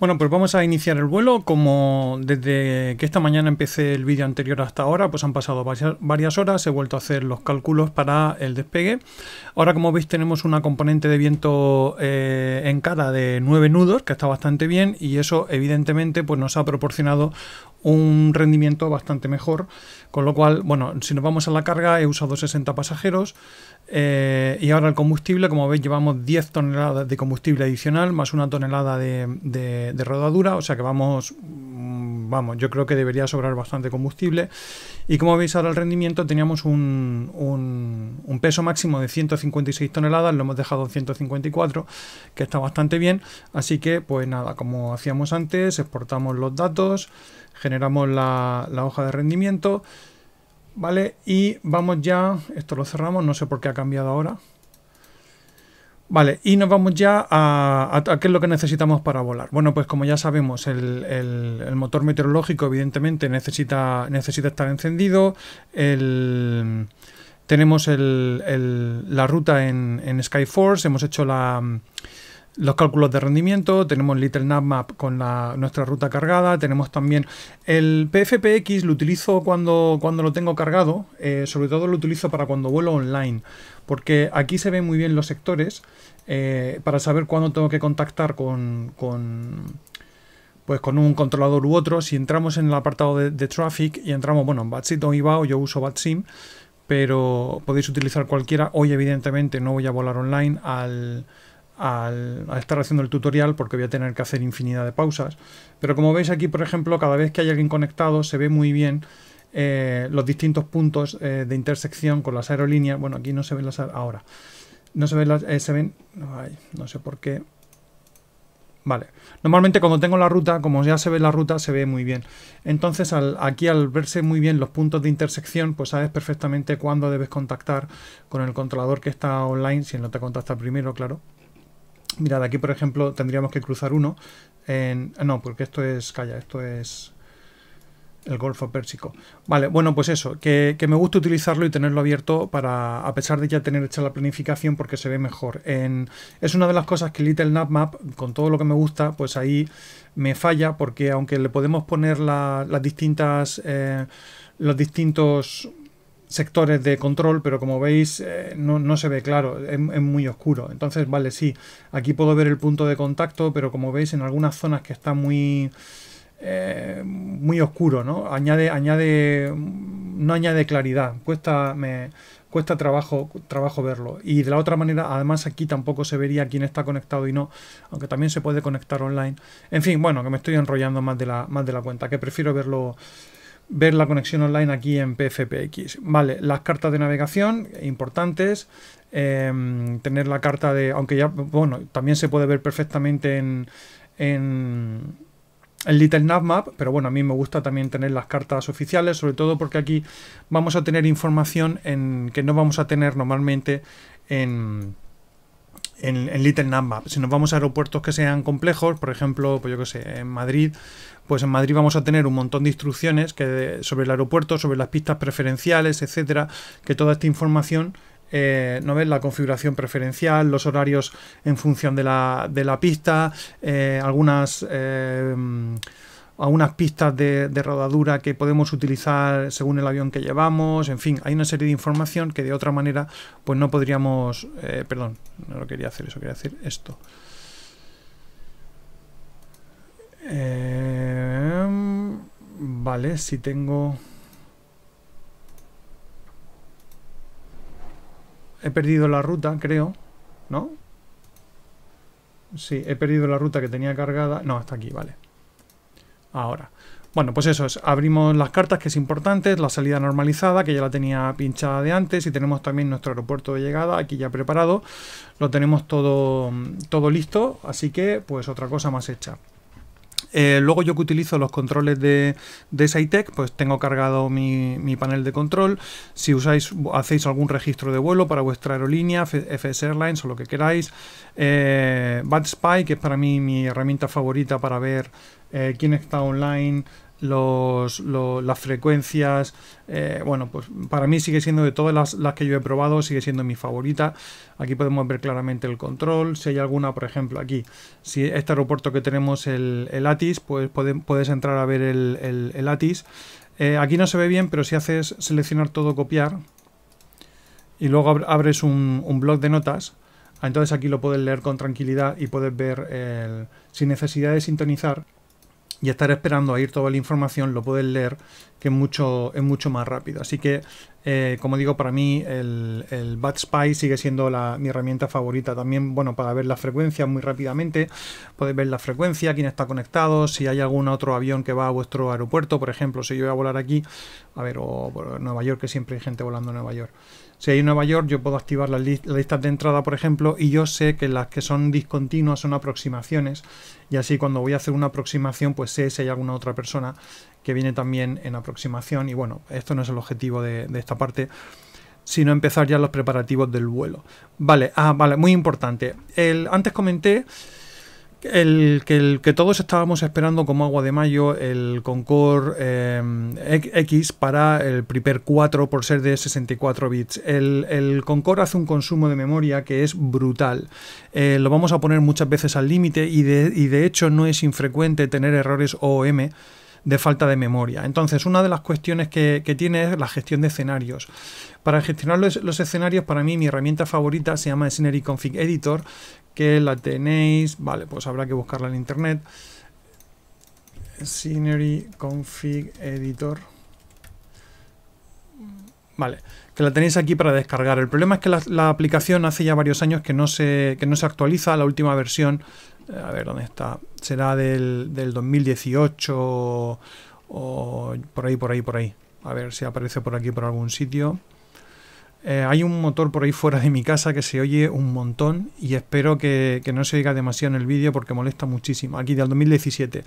Bueno, pues vamos a iniciar el vuelo. Como desde que esta mañana empecé el vídeo anterior hasta ahora, pues han pasado varias horas. He vuelto a hacer los cálculos para el despegue. Ahora, como veis, tenemos una componente de viento eh, en cara de 9 nudos, que está bastante bien, y eso evidentemente pues nos ha proporcionado un rendimiento bastante mejor. Con lo cual, bueno, si nos vamos a la carga, he usado 60 pasajeros. Eh, y ahora el combustible, como veis, llevamos 10 toneladas de combustible adicional, más una tonelada de, rodadura, o sea que vamos, mm, vamos, yo creo que debería sobrar bastante combustible. Y como veis ahora el rendimiento, teníamos un, un, peso máximo de 156 toneladas, lo hemos dejado en 154, que está bastante bien. Así que, pues nada, como hacíamos antes, exportamos los datos, generamos la, la hoja de rendimiento ¿vale? Y vamos ya, esto lo cerramos, no sé por qué ha cambiado ahora. Vale, y nos vamos ya a, qué es lo que necesitamos para volar. Bueno, pues como ya sabemos, el, motor meteorológico evidentemente necesita, necesita estar encendido. tenemos la ruta en, en Skyforce, hemos hecho la, los cálculos de rendimiento, tenemos Little Navmap con nuestra ruta cargada, tenemos también el PFPX, lo utilizo cuando, cuando lo tengo cargado, eh, sobre todo lo utilizo para cuando vuelo online, porque aquí se ven muy bien los sectores eh, para saber cuándo tengo que contactar con, pues con un controlador u otro. Si entramos en el apartado de, traffic y entramos, bueno, en Batsit o IBAO, yo uso Batsim, pero podéis utilizar cualquiera. Hoy evidentemente no voy a volar online al al, estar haciendo el tutorial porque voy a tener que hacer infinidad de pausas. Pero como veis aquí, por ejemplo, cada vez que hay alguien conectado se ve muy bien eh, los distintos puntos eh, de intersección con las aerolíneas. Bueno, aquí no se ven las ahora. No se ven las... Eh, se ven... no sé por qué. Vale. Normalmente cuando tengo la ruta, como ya se ve la ruta, se ve muy bien. Entonces aquí al verse muy bien los puntos de intersección, pues sabes perfectamente cuándo debes contactar con el controlador que está online, si no te contacta primero, claro. Mirad, aquí por ejemplo tendríamos que cruzar uno. En, no, porque esto es, calla, esto es el Golfo Pérsico. Vale, bueno, pues eso, que, me gusta utilizarlo y tenerlo abierto para, a pesar de ya tener hecha la planificación, porque se ve mejor. En, es una de las cosas que Little Navmap, con todo lo que me gusta, pues ahí me falla, porque aunque le podemos poner las distintas... Eh, los distintos sectores de control, pero como veis eh, no, se ve claro, es, muy oscuro. Entonces, vale, sí, aquí puedo ver el punto de contacto, pero como veis en algunas zonas que está muy, eh, muy oscuro, ¿no? Añade, añade, no añade claridad, cuesta, me, cuesta trabajo, trabajo verlo. Y de la otra manera, además aquí tampoco se vería quién está conectado y no, aunque también se puede conectar online. En fin, bueno, que me estoy enrollando más de la, más de la cuenta, que prefiero verlo ver la conexión online aquí en PFPX. Vale, las cartas de navegación importantes. Em, tener la carta de. Aunque ya. Bueno, también se puede ver perfectamente en. en el Little Navmap, pero bueno, a mí me gusta también tener las cartas oficiales, sobre todo porque aquí vamos a tener información en que no vamos a tener normalmente en, en, Little Navmap. Si nos vamos a aeropuertos que sean complejos, por ejemplo, pues yo que sé, en Madrid, pues en Madrid vamos a tener un montón de instrucciones que sobre el aeropuerto, sobre las pistas preferenciales, etcétera, que toda esta información eh, ¿no ves? La configuración preferencial, los horarios en función de la, de la pista, eh, algunas, eh, algunas pistas de, rodadura que podemos utilizar según el avión que llevamos, en fin, hay una serie de información que de otra manera pues no podríamos, perdón, no lo quería hacer eso, quería decir esto. Em, vale, si tengo... He perdido la ruta, creo. ¿No? Sí, he perdido la ruta que tenía cargada. No, hasta aquí, vale. Ahora. Bueno, pues eso es. Abrimos las cartas, que es importante. La salida normalizada, que ya la tenía pinchada de antes. Y tenemos también nuestro aeropuerto de llegada, aquí ya preparado. Lo tenemos todo, todo listo. Así que, pues otra cosa más hecha. Eh, luego yo que utilizo los controles de, de pues tengo cargado mi, panel de control. Si usáis, hacéis algún registro de vuelo para vuestra aerolínea, FS Airlines o lo que queráis. Eh, Spy, que es para mí mi herramienta favorita para ver eh, quién está online, los, las frecuencias. Eh, bueno, pues para mí sigue siendo de todas las, que yo he probado, sigue siendo mi favorita. Aquí podemos ver claramente el control. Si hay alguna, por ejemplo, aquí, si este aeropuerto que tenemos el, el ATIS, pues puedes entrar a ver el, el, ATIS. Eh, aquí no se ve bien, pero si haces seleccionar todo, copiar, y luego abres un, un blog de notas, entonces aquí lo puedes leer con tranquilidad y puedes ver sin necesidad de sintonizar y estar esperando a ir toda la información, lo puedes leer, que es mucho, es mucho más rápido. Así que, eh, como digo, para mí el, el Bad Spy sigue siendo la, mi herramienta favorita. También, bueno, para ver la frecuencia muy rápidamente, podéis ver la frecuencia, quién está conectado, si hay algún otro avión que va a vuestro aeropuerto, por ejemplo, si yo voy a volar aquí, a ver, o por Nueva York, que siempre hay gente volando en Nueva York. Si hay en Nueva York, yo puedo activar las, listas de entrada, por ejemplo, y yo sé que las que son discontinuas son aproximaciones. Y así cuando voy a hacer una aproximación, pues sé si hay alguna otra persona que viene también en aproximación. Y bueno, esto no es el objetivo de, esta parte sino empezar ya los preparativos del vuelo. Vale, ah, vale, muy importante. El, antes comenté el que, el que todos estábamos esperando como agua de mayo el Concorde eh, X para el Prepare 4 por ser de 64 bits. El, el, hace un consumo de memoria que es brutal. Eh, lo vamos a poner muchas veces al límite y de, y de hecho no es infrecuente tener errores OOM de falta de memoria. Entonces, una de las cuestiones que, tiene es la gestión de escenarios. Para gestionar los, los, escenarios, para mí mi herramienta favorita se llama Scenery Config Editor, que la tenéis, vale, pues habrá que buscarla en internet. Scenery Config Editor. Vale, que la tenéis aquí para descargar. El problema es que la, aplicación hace ya varios años que no se, no se actualiza. La última versión, eh, a ver dónde está, será del, del 2018 o por ahí, por ahí, por ahí. A ver si aparece por aquí por algún sitio. Eh, hay un motor por ahí fuera de mi casa que se oye un montón y espero que, no se oiga demasiado en el vídeo porque molesta muchísimo. Aquí del 2017.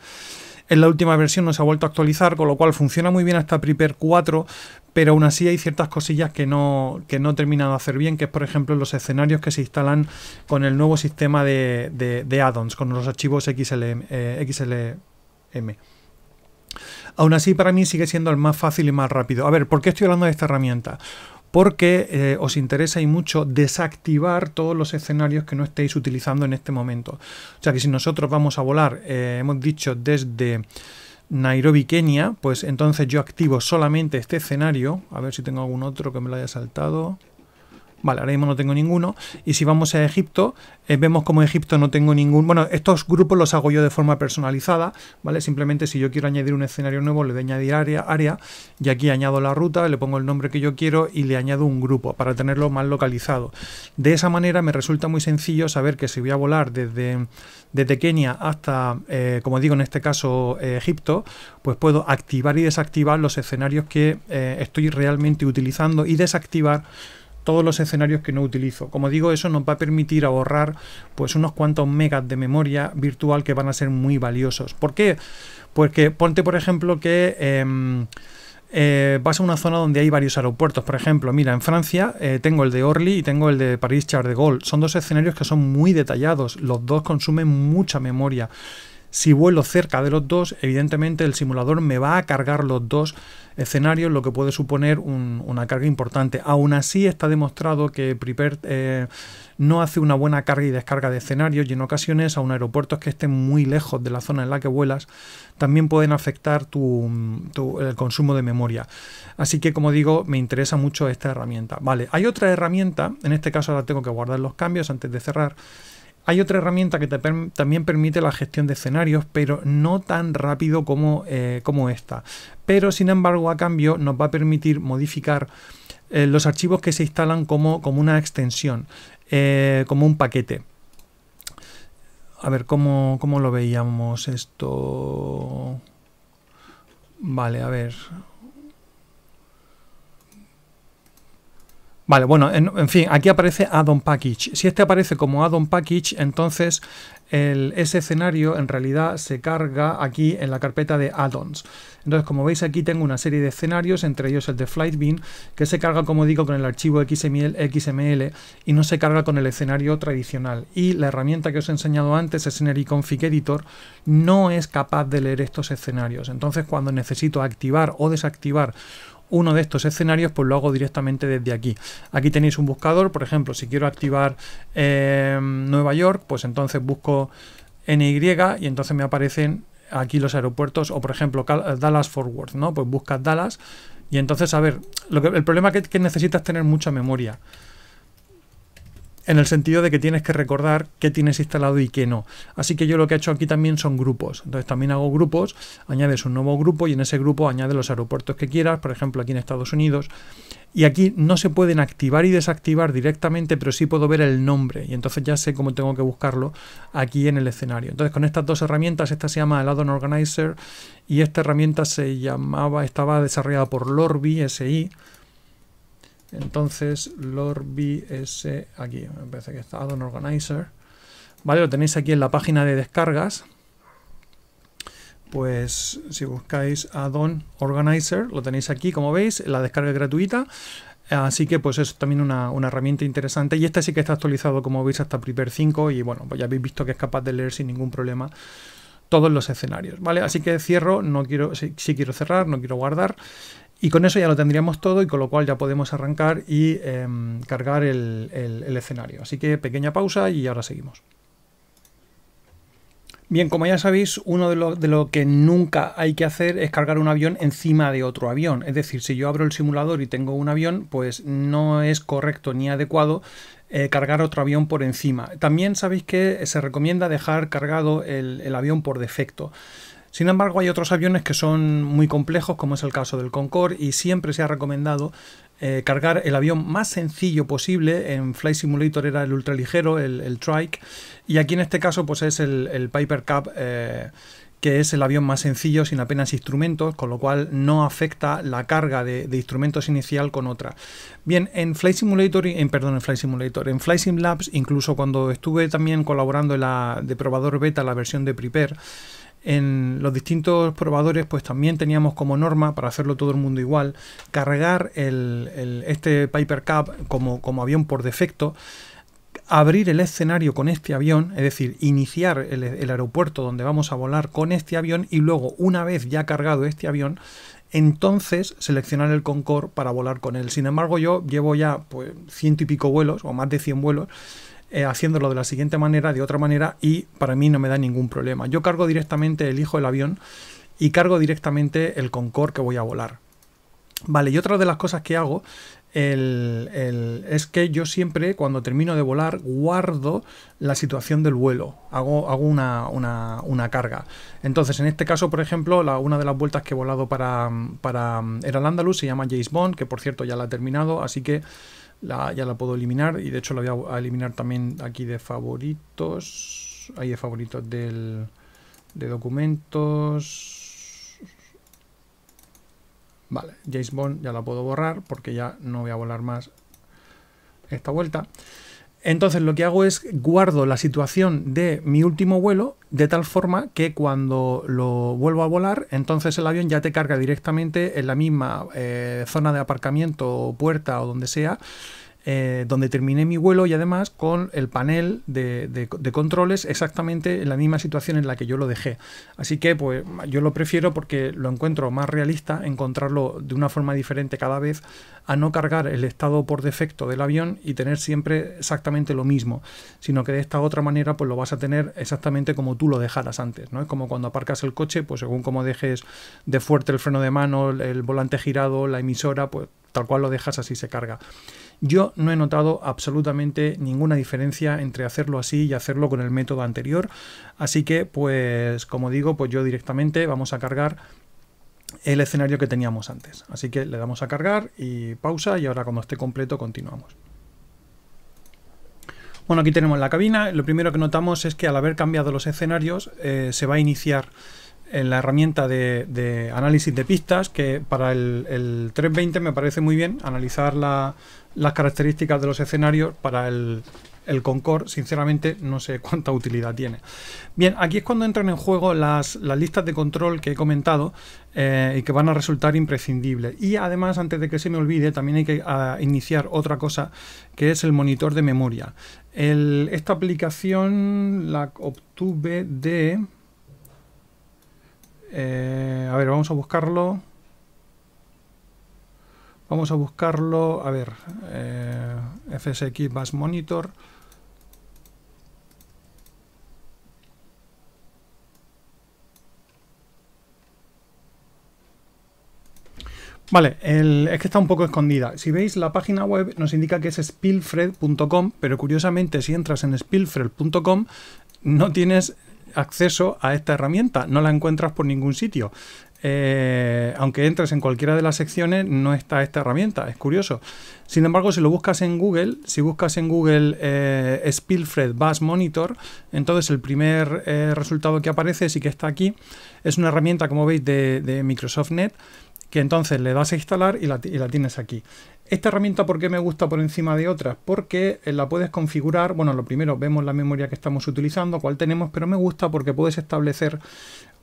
En la última versión no se ha vuelto a actualizar, con lo cual funciona muy bien hasta Prepare 4, pero aún así hay ciertas cosillas que no, que no de hacer bien, que es por ejemplo los escenarios que se instalan con el nuevo sistema de, de, add-ons, con los archivos XLM. Eh, XLM. Aún así, para mí sigue siendo el más fácil y más rápido. A ver, ¿por qué estoy hablando de esta herramienta? Porque eh, os interesa y mucho desactivar todos los escenarios que no estéis utilizando en este momento. O sea que si nosotros vamos a volar, eh, hemos dicho desde Nairobi, Kenia, pues entonces yo activo solamente este escenario. A ver si tengo algún otro que me lo haya saltado. Vale, ahora mismo no tengo ninguno. Y si vamos a Egipto, eh, vemos como Egipto no tengo ningún... Bueno, estos grupos los hago yo de forma personalizada, ¿vale? Simplemente si yo quiero añadir un escenario nuevo, le doy añadir área, área y aquí añado la ruta, le pongo el nombre que yo quiero y le añado un grupo para tenerlo más localizado. De esa manera me resulta muy sencillo saber que si voy a volar desde, desde Kenia hasta, eh, como digo en este caso, eh, Egipto, pues puedo activar y desactivar los escenarios que estoy realmente utilizando y desactivar todos los escenarios que no utilizo. Como digo, eso nos va a permitir ahorrar pues unos cuantos megas de memoria virtual que van a ser muy valiosos. ¿Por qué? Porque ponte, por ejemplo, que em, eh, vas a una zona donde hay varios aeropuertos. Por ejemplo, mira, en Francia eh, tengo el de Orly y tengo el de París Charles de Gaulle. Son dos escenarios que son muy detallados. Los dos consumen mucha memoria. Si vuelo cerca de los dos, evidentemente el simulador me va a cargar los dos escenarios, lo que puede suponer una carga importante. Aún así está demostrado que Prepare eh, no hace una buena carga y descarga de escenarios y en ocasiones a un aeropuerto que estén muy lejos de la zona en la que vuelas también pueden afectar tu, el consumo de memoria. Así que como digo, me interesa mucho esta herramienta. Vale, hay otra herramienta, en este caso ahora tengo que guardar los cambios antes de cerrar, hay otra herramienta que también permite la gestión de escenarios, pero no tan rápido como, eh, como esta. Pero sin embargo, a cambio, nos va a permitir modificar eh, los archivos que se instalan como, como una extensión, eh, como un paquete. A ver, ¿cómo, ¿cómo lo veíamos esto? Vale, a ver. Vale, bueno, en, fin, aquí aparece add-on package. Si este aparece como add-on package, entonces ese escenario en realidad se carga aquí en la carpeta de add-ons. Entonces, como veis aquí tengo una serie de escenarios, entre ellos el de Flightbeam, que se carga, como digo, con el archivo XML, XML y no se carga con el escenario tradicional. Y la herramienta que os he enseñado antes, Scenery Config Editor, no es capaz de leer estos escenarios. Entonces, cuando necesito activar o desactivar uno de estos escenarios, pues lo hago directamente desde aquí. Aquí tenéis un buscador, por ejemplo, si quiero activar eh, Nueva York, pues entonces busco NY y entonces me aparecen aquí los aeropuertos, o por ejemplo Dallas Forward, ¿no? Pues buscas Dallas y entonces, a ver, lo que, el problema es que necesitas tener mucha memoria en el sentido de que tienes que recordar qué tienes instalado y qué no. Así que yo lo que he hecho aquí también son grupos. Entonces también hago grupos, añades un nuevo grupo y en ese grupo añades los aeropuertos que quieras, por ejemplo aquí en Estados Unidos. Y aquí no se pueden activar y desactivar directamente, pero sí puedo ver el nombre y entonces ya sé cómo tengo que buscarlo aquí en el escenario. Entonces con estas dos herramientas, esta se llama Addon Organizer y esta herramienta se llamaba, estaba desarrollada por Lorbi SI entonces, LorbS, aquí me parece que está Addon Organizer. Vale, lo tenéis aquí en la página de descargas. Pues si buscáis Addon Organizer, lo tenéis aquí, como veis, la descarga es gratuita. Así que pues es también una, herramienta interesante. Y este sí que está actualizado, como veis, hasta Prepare 5. Y bueno, pues ya habéis visto que es capaz de leer sin ningún problema todos los escenarios. ¿Vale? Así que cierro, no quiero, sí quiero cerrar, no quiero guardar. Y con eso ya lo tendríamos todo y con lo cual ya podemos arrancar y em, cargar el, escenario. Así que pequeña pausa y ahora seguimos. Bien, como ya sabéis, uno de lo, que nunca hay que hacer es cargar un avión encima de otro avión. Es decir, si yo abro el simulador y tengo un avión, pues no es correcto ni adecuado eh, cargar otro avión por encima. También sabéis que se recomienda dejar cargado el avión por defecto. Sin embargo, hay otros aviones que son muy complejos, como es el caso del Concorde, y siempre se ha recomendado eh, cargar el avión más sencillo posible. En Flight Simulator era el ultraligero, el, Trike, y aquí en este caso pues es el, Piper Cup. Eh, que es el avión más sencillo sin apenas instrumentos, con lo cual no afecta la carga de, instrumentos inicial con otra. Bien, en Flight Simulator, en, perdón, en Flight Simulator, en Flight Sim Labs, incluso cuando estuve también colaborando en la de probador beta, la versión de Prepare, en los distintos probadores pues también teníamos como norma para hacerlo todo el mundo igual cargar este Piper Cup como, como avión por defecto abrir el escenario con este avión, es decir, iniciar el, el, aeropuerto donde vamos a volar con este avión y luego, una vez ya cargado este avión, entonces seleccionar el Concorde para volar con él. Sin embargo, yo llevo ya pues ciento y pico vuelos, o más de 100 vuelos, eh, haciéndolo de la siguiente manera, de otra manera, y para mí no me da ningún problema. Yo cargo directamente, elijo el avión y cargo directamente el Concorde que voy a volar. Vale, y otra de las cosas que hago es que yo siempre, cuando termino de volar, guardo la situación del vuelo. Hago, hago una, una, carga. Entonces, en este caso, por ejemplo, una de las vueltas que he volado para, para era el Andalus se llama James Bond, que por cierto ya la he terminado, así que ya la puedo eliminar y de hecho la voy a eliminar también aquí de favoritos. Ahí de favoritos del, de documentos. Vale, James Bond ya la puedo borrar porque ya no voy a volar más esta vuelta. Entonces lo que hago es guardo la situación de mi último vuelo de tal forma que cuando lo vuelvo a volar, entonces el avión ya te carga directamente en la misma eh, zona de aparcamiento, puerta o donde sea, eh, donde terminé mi vuelo y además con el panel de, controles exactamente en la misma situación en la que yo lo dejé. Así que pues yo lo prefiero porque lo encuentro más realista, encontrarlo de una forma diferente cada vez, a no cargar el estado por defecto del avión y tener siempre exactamente lo mismo, sino que de esta otra manera pues lo vas a tener exactamente como tú lo dejaras antes, ¿no? Es como cuando aparcas el coche, pues según como dejes de fuerte el freno de mano, el volante girado, la emisora, pues tal cual lo dejas así se carga. Yo no he notado absolutamente ninguna diferencia entre hacerlo así y hacerlo con el método anterior. Así que, pues, como digo, pues yo directamente vamos a cargar el escenario que teníamos antes. Así que le damos a cargar y pausa y ahora cuando esté completo continuamos. Bueno, aquí tenemos la cabina. Lo primero que notamos es que al haber cambiado los escenarios eh, se va a iniciar la herramienta de, análisis de pistas, que para el, 320 me parece muy bien analizar las características de los escenarios para el, el Concord, sinceramente, no sé cuánta utilidad tiene. Bien, aquí es cuando entran en juego las, listas de control que he comentado eh, y que van a resultar imprescindibles. Y además, antes de que se me olvide, también hay que ah, iniciar otra cosa, que es el monitor de memoria. esta aplicación la obtuve de... Eh, a ver, vamos a buscarlo. Vamos a buscarlo, a ver, eh, FSX Bus Monitor. Vale, es que está un poco escondida. Si veis, la página web nos indica que es spillfred.com, pero curiosamente si entras en spillfred.com no tienes acceso a esta herramienta, no la encuentras por ningún sitio. Eh, aunque entres en cualquiera de las secciones, no está esta herramienta, es curioso. Sin embargo, si lo buscas en Google, si buscas en Google eh, Spillfred Bus Monitor, entonces el primer eh, resultado que aparece sí que está aquí. Es una herramienta, como veis, de, de Microsoft Net que entonces le das a instalar y la, tienes aquí. Esta herramienta, ¿por qué me gusta por encima de otras? Porque eh, la puedes configurar, bueno, lo primero vemos la memoria que estamos utilizando, cuál tenemos, pero me gusta porque puedes establecer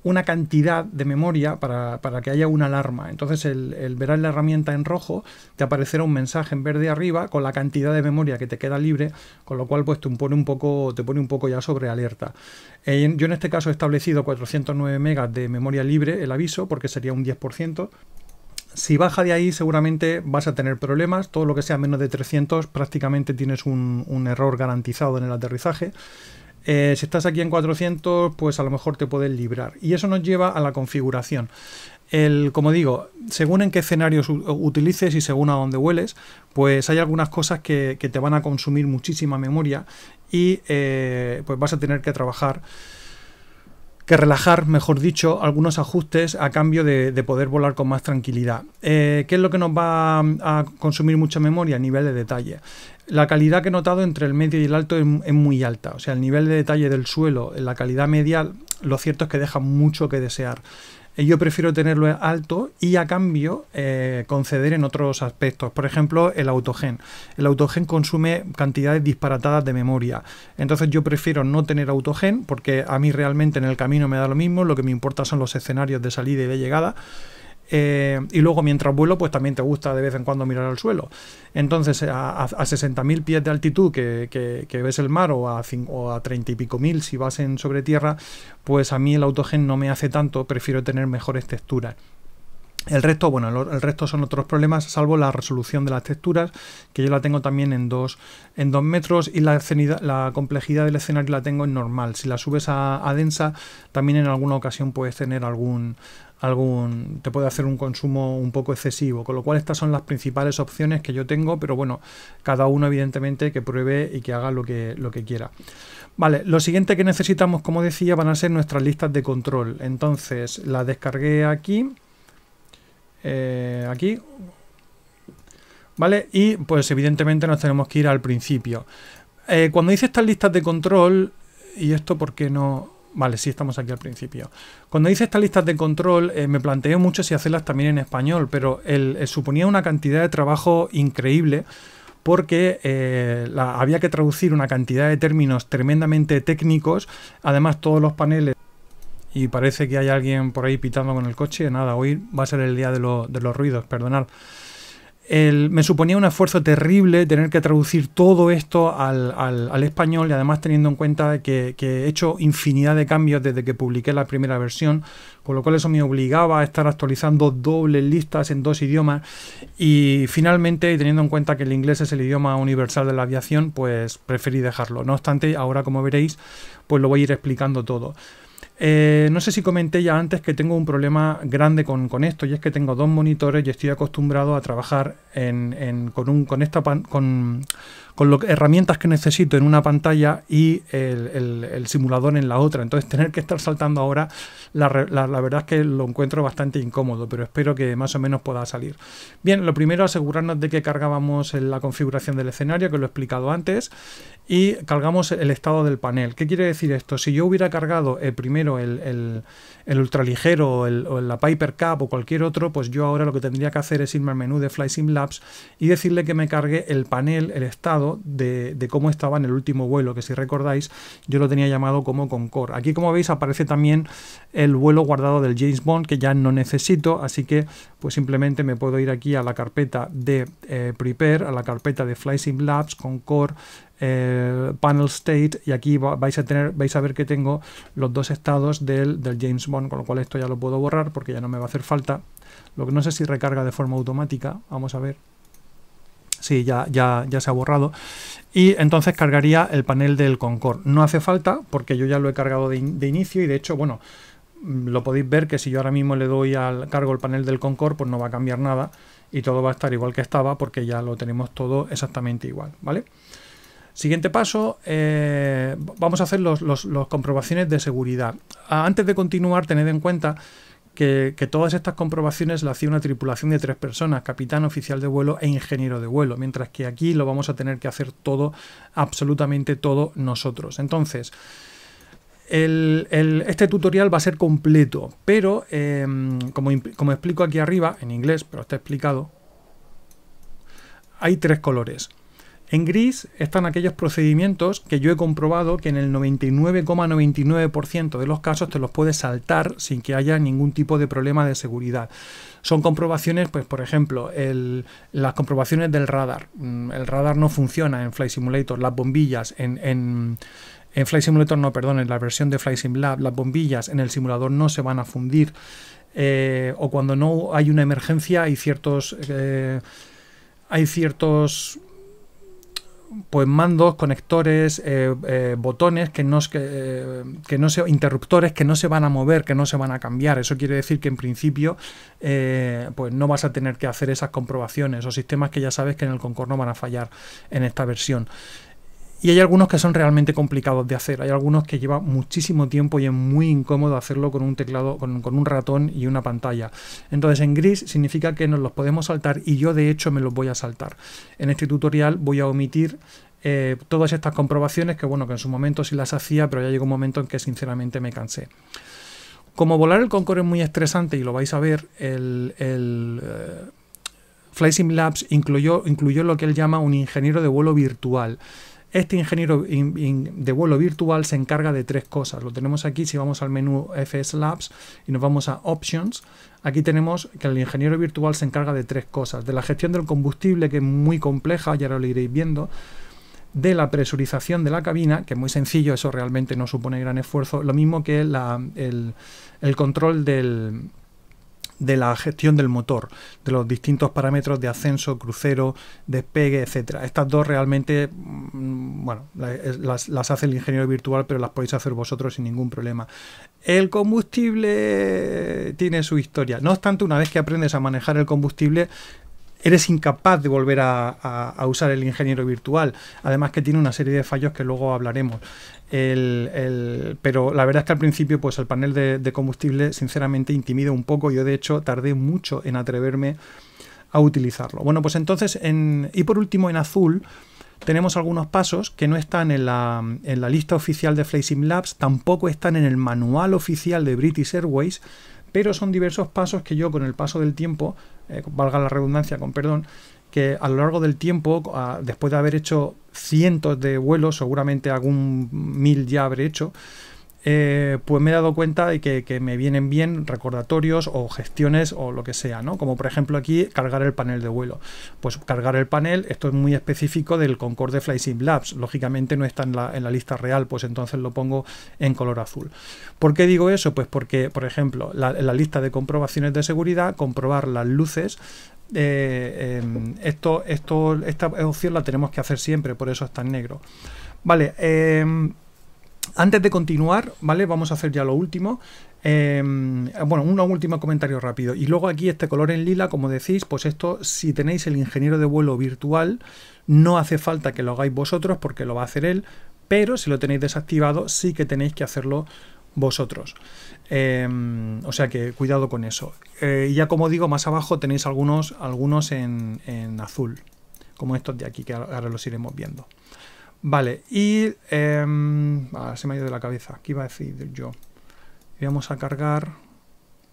una cantidad de memoria para, que haya una alarma. Entonces, el, el ver la herramienta en rojo, te aparecerá un mensaje en verde arriba con la cantidad de memoria que te queda libre, con lo cual pues te pone un poco, te pone un poco ya sobre alerta. Eh, yo en este caso he establecido 409 megas de memoria libre, el aviso, porque sería un 10%. Si baja de ahí seguramente vas a tener problemas, todo lo que sea menos de 300 prácticamente tienes un, error garantizado en el aterrizaje. Eh, si estás aquí en 400 pues a lo mejor te puedes librar y eso nos lleva a la configuración. El, como digo, según en qué escenarios utilices y según a dónde hueles, pues hay algunas cosas que, te van a consumir muchísima memoria y eh, pues vas a tener que trabajar que relajar, mejor dicho, algunos ajustes a cambio de, poder volar con más tranquilidad. Eh, ¿Qué es lo que nos va a consumir mucha memoria? Nivel de detalle. La calidad que he notado entre el medio y el alto es, muy alta. O sea, el nivel de detalle del suelo, la calidad media, lo cierto es que deja mucho que desear. Eh, yo prefiero tenerlo alto y a cambio eh, conceder en otros aspectos. Por ejemplo, el autogen. El autogen consume cantidades disparatadas de memoria. Entonces yo prefiero no tener autogen porque a mí realmente en el camino me da lo mismo. Lo que me importa son los escenarios de salida y de llegada. Eh, y luego mientras vuelo, pues también te gusta de vez en cuando mirar al suelo. Entonces, a, a, 60.000 pies de altitud que, ves el mar o a, o a 30 y pico mil si vas en sobre tierra, pues a mí el autogen no me hace tanto, prefiero tener mejores texturas. El resto, bueno, el resto son otros problemas, salvo la resolución de las texturas, que yo la tengo también en 2 en dos metros y la, la, complejidad del escenario la tengo en normal. Si la subes a, a densa, también en alguna ocasión puedes tener algún, algún te puede hacer un consumo un poco excesivo, con lo cual estas son las principales opciones que yo tengo, pero bueno, cada uno evidentemente que pruebe y que haga lo que, lo que quiera. Vale, lo siguiente que necesitamos, como decía, van a ser nuestras listas de control. Entonces, la descargué aquí, eh, aquí, ¿vale? Y pues evidentemente nos tenemos que ir al principio. Eh, cuando hice estas listas de control, y esto porque no, Vale, sí, estamos aquí al principio. Cuando hice estas listas de control, eh, me planteé mucho si hacerlas también en español, pero el, suponía una cantidad de trabajo increíble porque había que traducir una cantidad de términos tremendamente técnicos. Además, todos los paneles. Y parece que hay alguien por ahí pitando con el coche. Nada, hoy va a ser el día de, de los ruidos, perdonad me suponía un esfuerzo terrible tener que traducir todo esto al, español y además teniendo en cuenta que, he hecho infinidad de cambios desde que publiqué la primera versión, con lo cual eso me obligaba a estar actualizando dobles listas en dos idiomas y finalmente, teniendo en cuenta que el inglés es el idioma universal de la aviación, pues preferí dejarlo. No obstante, ahora como veréis, pues lo voy a ir explicando todo. Eh, no sé si comenté ya antes que tengo un problema grande con, esto y es que tengo dos monitores y estoy acostumbrado a trabajar con, un, con, esta con, con herramientas que necesito en una pantalla y el, simulador en la otra. Entonces tener que estar saltando ahora, la, verdad es que lo encuentro bastante incómodo, pero espero que más o menos pueda salir. Bien, lo primero asegurarnos de que cargábamos la configuración del escenario, que lo he explicado antes, y cargamos el estado del panel. ¿Qué quiere decir esto? Si yo hubiera cargado el primero el, el, el ultraligero o, el, la Piper Cup o cualquier otro, pues yo ahora lo que tendría que hacer es irme al menú de Fly Labs y decirle que me cargue el panel, el estado de, cómo estaba en el último vuelo, que si recordáis yo lo tenía llamado como Concorde. Aquí como veis aparece también el vuelo guardado del James Bond que ya no necesito, así que pues simplemente me puedo ir aquí a la carpeta de eh, Prepare, a la carpeta de Fly Labs, Concorde, eh, panel state y aquí vais a tener vais a ver que tengo los dos estados del, del, James Bond con lo cual esto ya lo puedo borrar porque ya no me va a hacer falta lo que no sé si recarga de forma automática vamos a ver sí ya, ya, ya se ha borrado. Y entonces cargaría el panel del Concorde no hace falta porque yo ya lo he cargado de, de inicio y de hecho bueno lo podéis ver que si yo ahora mismo le doy al cargo el panel del Concorde pues no va a cambiar nada y todo va a estar igual que estaba porque ya lo tenemos todo exactamente igual vale Siguiente paso, eh, vamos a hacer las los, los comprobaciones de seguridad. Antes de continuar, tened en cuenta que, todas estas comprobaciones las hacía una tripulación de tres personas, capitán, oficial de vuelo e ingeniero de vuelo, mientras que aquí lo vamos a tener que hacer todo, absolutamente todo nosotros. Entonces, el, este tutorial va a ser completo, pero eh, como, como explico aquí arriba, en inglés, pero está explicado, hay tres colores. En gris están aquellos procedimientos que yo he comprobado que en el 99,99% de los casos te los puedes saltar sin que haya ningún tipo de problema de seguridad. Son comprobaciones, pues por ejemplo, las comprobaciones del radar. Mm, el radar no funciona en Flight Simulator, las bombillas en, en en Flight Simulator, no, perdón, en la versión de Flight Sim Lab, las bombillas en el simulador no se van a fundir. Eh, o cuando no hay una emergencia, hay ciertos. Eh, hay ciertos pues mandos, conectores, eh, eh, botones que no, que, eh, que, no se, interruptores que no se van a mover, que no se van a cambiar. Eso quiere decir que en principio pues no vas a tener que hacer esas comprobaciones o sistemas que ya sabes que en el Concord no van a fallar en esta versión. Y hay algunos que son realmente complicados de hacer. Hay algunos que lleva muchísimo tiempo y es muy incómodo hacerlo con un teclado, con, un ratón y una pantalla. Entonces en gris significa que nos los podemos saltar y yo de hecho me los voy a saltar. En este tutorial voy a omitir eh, todas estas comprobaciones que bueno, que en su momento sí las hacía, pero ya llegó un momento en que sinceramente me cansé. Como volar el Concorde es muy estresante y lo vais a ver, el, eh, Fly Sim Labs incluyó lo que él llama un ingeniero de vuelo virtual. Este ingeniero de vuelo virtual se encarga de tres cosas. Lo tenemos aquí si vamos al menú FS Labs y nos vamos a Options. Aquí tenemos que el ingeniero virtual se encarga de tres cosas. De la gestión del combustible, que es muy compleja, ya lo iréis viendo. De la presurización de la cabina, que es muy sencillo, eso realmente no supone gran esfuerzo. Lo mismo que el control del, de la gestión del motor, de los distintos parámetros de ascenso, crucero, despegue, etcétera. Estas dos realmente, mm, bueno, las, las, hace el ingeniero virtual, pero las podéis hacer vosotros sin ningún problema. El combustible tiene su historia. No obstante, una vez que aprendes a manejar el combustible, eres incapaz de volver a, a, a, usar el ingeniero virtual. Además que tiene una serie de fallos que luego hablaremos. El, pero la verdad es que al principio pues el panel de, de, combustible sinceramente intimida un poco. Yo de hecho tardé mucho en atreverme a utilizarlo. Bueno, pues entonces, en, y por último en azul tenemos algunos pasos que no están en la, en la lista oficial de Flysim Labs, tampoco están en el manual oficial de British Airways, pero son diversos pasos que yo con el paso del tiempo, eh, valga la redundancia, con perdón, que a lo largo del tiempo, a, después de haber hecho cientos de vuelos, seguramente algún mil ya habré hecho, eh, pues me he dado cuenta de que, que, me vienen bien recordatorios o gestiones o lo que sea, ¿no? Como por ejemplo aquí cargar el panel de vuelo. Pues cargar el panel, esto es muy específico del Concorde Sim Labs. Lógicamente no está en la, en la, lista real, pues entonces lo pongo en color azul. ¿Por qué digo eso? Pues porque, por ejemplo, en la lista de comprobaciones de seguridad, comprobar las luces eh, eh, esto, esta opción la tenemos que hacer siempre, por eso está en negro. Vale, eh, antes de continuar, ¿vale? Vamos a hacer ya lo último. Eh, bueno, un último comentario rápido. Y luego aquí este color en lila, como decís, pues esto, si tenéis el ingeniero de vuelo virtual, no hace falta que lo hagáis vosotros porque lo va a hacer él, pero si lo tenéis desactivado, sí que tenéis que hacerlo vosotros. Eh, o sea que cuidado con eso. Eh, ya como digo, más abajo tenéis algunos, algunos en, en, azul, como estos de aquí, que ahora los iremos viendo. Vale, y eh, ah, se me ha ido de la cabeza. ¿Qué iba a decir yo? vamos a cargar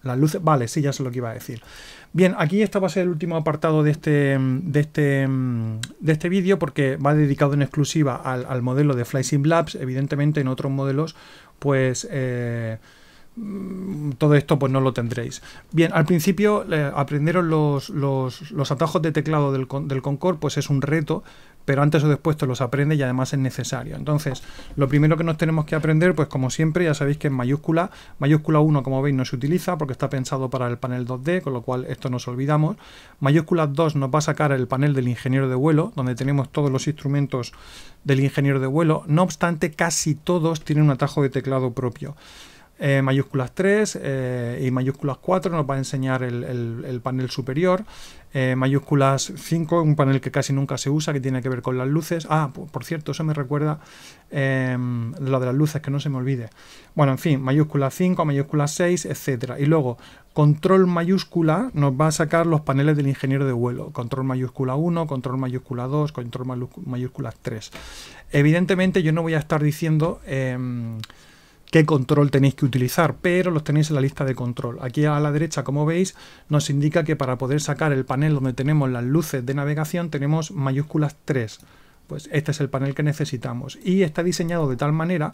las luces. Vale, sí, ya sé lo que iba a decir. Bien, aquí este va a ser el último apartado de este, de este, de este vídeo porque va dedicado en exclusiva al, modelo de FlySim Labs. Evidentemente en otros modelos pues eh, todo esto pues no lo tendréis. Bien, al principio eh, aprenderon los, los, atajos de teclado del, del Concord pues es un reto, pero antes o después te los aprende y además es necesario. Entonces, lo primero que nos tenemos que aprender, pues como siempre, ya sabéis que en mayúscula, mayúscula 1, como veis, no se utiliza porque está pensado para el panel 2D, con lo cual esto nos olvidamos. Mayúscula 2 nos va a sacar el panel del ingeniero de vuelo, donde tenemos todos los instrumentos del ingeniero de vuelo. No obstante, casi todos tienen un atajo de teclado propio. Eh, mayúsculas 3 eh, y mayúsculas 4 nos va a enseñar el, panel superior. Eh, mayúsculas 5, un panel que casi nunca se usa, que tiene que ver con las luces. Ah, por, cierto, eso me recuerda em, lo de las luces, que no se me olvide. Bueno, en fin, mayúsculas 5, mayúsculas 6, etcétera. Y luego, control mayúscula nos va a sacar los paneles del ingeniero de vuelo. Control mayúscula 1, control mayúscula 2, control mayúscula 3. Evidentemente yo no voy a estar diciendo em, qué control tenéis que utilizar, pero los tenéis en la lista de control. Aquí a la derecha, como veis, nos indica que para poder sacar el panel donde tenemos las luces de navegación tenemos mayúsculas 3. Pues este es el panel que necesitamos y está diseñado de tal manera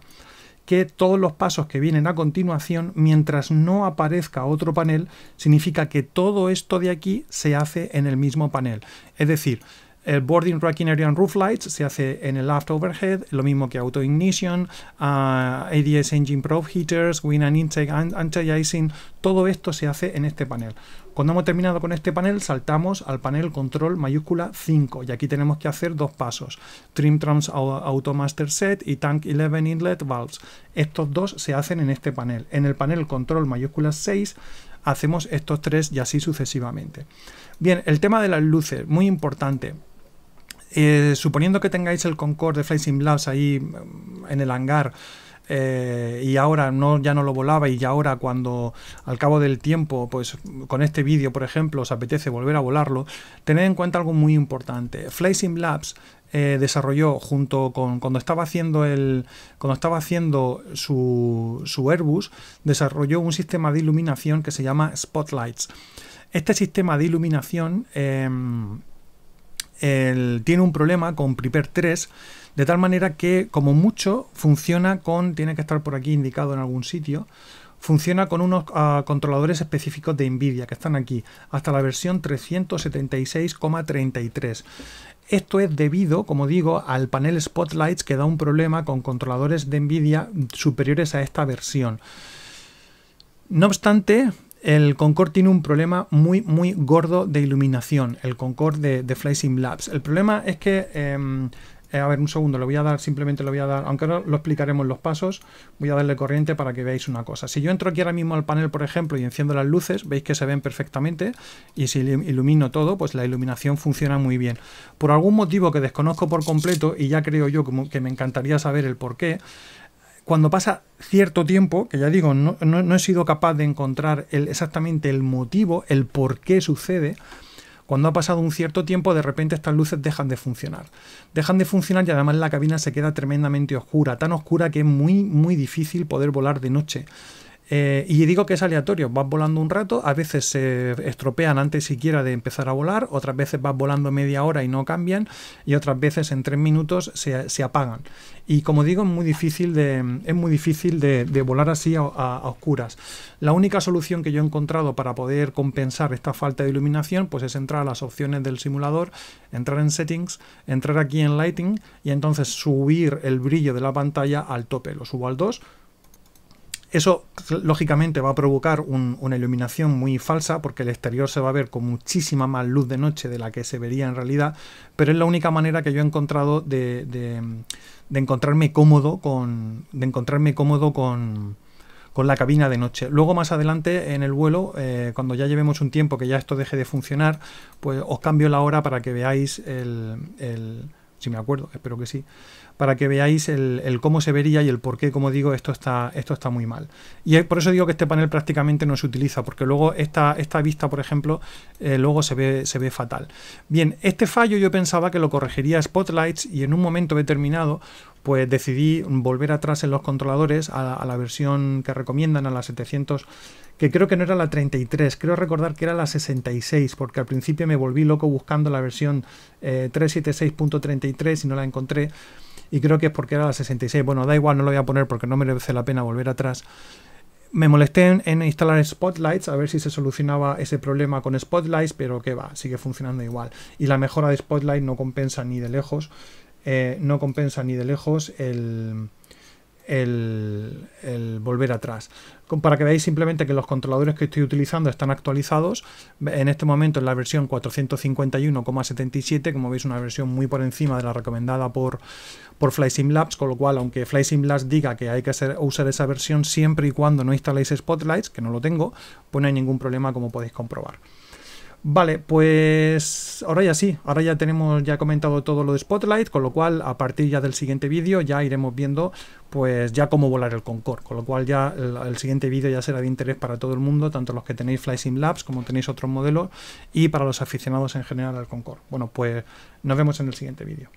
que todos los pasos que vienen a continuación, mientras no aparezca otro panel, significa que todo esto de aquí se hace en el mismo panel. Es decir, el boarding, racking area and roof lights se hace en el aft overhead, lo mismo que auto ignition, ah, ADS engine probe heaters, wind and intake, anti-icing, todo esto se hace en este panel. Cuando hemos terminado con este panel, saltamos al panel control mayúscula 5 y aquí tenemos que hacer dos pasos, trim trams auto master set y tank 11 inlet valves. Estos dos se hacen en este panel. En el panel control mayúscula 6 hacemos estos tres y así sucesivamente. Bien, el tema de las luces, muy importante. Eh, suponiendo que tengáis el Concorde de Flight Labs ahí mm, en el hangar eh, y ahora no, ya no lo volaba y ahora cuando al cabo del tiempo, pues con este vídeo, por ejemplo, os apetece volver a volarlo, tened en cuenta algo muy importante. Flight Sim Labs eh, desarrolló junto con cuando estaba haciendo el cuando estaba haciendo su, su Airbus desarrolló un sistema de iluminación que se llama Spotlights. Este sistema de iluminación em, tiene un problema con Prepare 3, de tal manera que como mucho funciona con, tiene que estar por aquí indicado en algún sitio, funciona con unos ah, controladores específicos de NVIDIA que están aquí, hasta la versión 376,33. Esto es debido, como digo, al panel Spotlights que da un problema con controladores de NVIDIA superiores a esta versión. No obstante, el Concorde tiene un problema muy, muy gordo de iluminación, el Concorde de, de Labs. El problema es que, em, eh, a ver, un segundo, lo voy a dar, simplemente lo voy a dar, aunque no lo explicaremos los pasos, voy a darle corriente para que veáis una cosa. Si yo entro aquí ahora mismo al panel, por ejemplo, y enciendo las luces, veis que se ven perfectamente, y si ilumino todo, pues la iluminación funciona muy bien. Por algún motivo que desconozco por completo, y ya creo yo que me encantaría saber el por qué, cuando pasa cierto tiempo, que ya digo, no, he sido capaz de encontrar exactamente el motivo, el por qué sucede, cuando ha pasado un cierto tiempo, de repente estas luces dejan de funcionar. Dejan de funcionar y además la cabina se queda tremendamente oscura, tan oscura que es muy, muy difícil poder volar de noche. Eh, y digo que es aleatorio, vas volando un rato, a veces se estropean antes siquiera de empezar a volar, otras veces vas volando media hora y no cambian, y otras veces en tres minutos se, apagan. Y como digo, es muy difícil de, es muy difícil de, volar así a, oscuras. La única solución que yo he encontrado para poder compensar esta falta de iluminación, pues es entrar a las opciones del simulador, entrar en settings, entrar aquí en lighting y entonces subir el brillo de la pantalla al tope. Lo subo al 2 eso lógicamente va a provocar una iluminación muy falsa porque el exterior se va a ver con muchísima más luz de noche de la que se vería en realidad, pero es la única manera que yo he encontrado de, encontrarme cómodo con de encontrarme cómodo con, la cabina de noche. Luego más adelante en el vuelo, eh, cuando ya llevemos un tiempo que ya esto deje de funcionar, pues os cambio la hora para que veáis el si me acuerdo, espero que sí, para que veáis el, cómo se vería y el por qué, como digo, esto está, esto está muy mal. Y por eso digo que este panel prácticamente no se utiliza, porque luego esta, esta vista, por ejemplo, eh, luego se ve, se ve fatal. Bien, este fallo yo pensaba que lo corregiría Spotlights y en un momento determinado pues decidí volver atrás en los controladores a, la versión que recomiendan, a la 700 que creo que no era la 33, creo recordar que era la 66, porque al principio me volví loco buscando la versión 376.33 eh, y no la encontré, y creo que es porque era la 66. Bueno, da igual, no lo voy a poner porque no merece la pena volver atrás. Me molesté en, instalar Spotlights a ver si se solucionaba ese problema con Spotlights, pero que va, sigue funcionando igual. Y la mejora de Spotlight no compensa ni de lejos, eh, no compensa ni de lejos el, volver atrás. Para que veáis simplemente que los controladores que estoy utilizando están actualizados. En este momento en la versión 451,77, como veis una versión muy por encima de la recomendada por, por Labs, con lo cual aunque Labs diga que hay que usar esa versión siempre y cuando no instaléis Spotlights, que no lo tengo, pues no hay ningún problema como podéis comprobar. Vale, pues ahora ya sí, ahora ya tenemos ya comentado todo lo de Spotlight, con lo cual a partir ya del siguiente vídeo ya iremos viendo pues ya cómo volar el Concorde, con lo cual ya el, siguiente vídeo ya será de interés para todo el mundo, tanto los que tenéis FlySim Labs como tenéis otros modelos y para los aficionados en general al Concorde. Bueno, pues nos vemos en el siguiente vídeo.